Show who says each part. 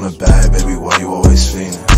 Speaker 1: wanna bag, baby, why you always fiending?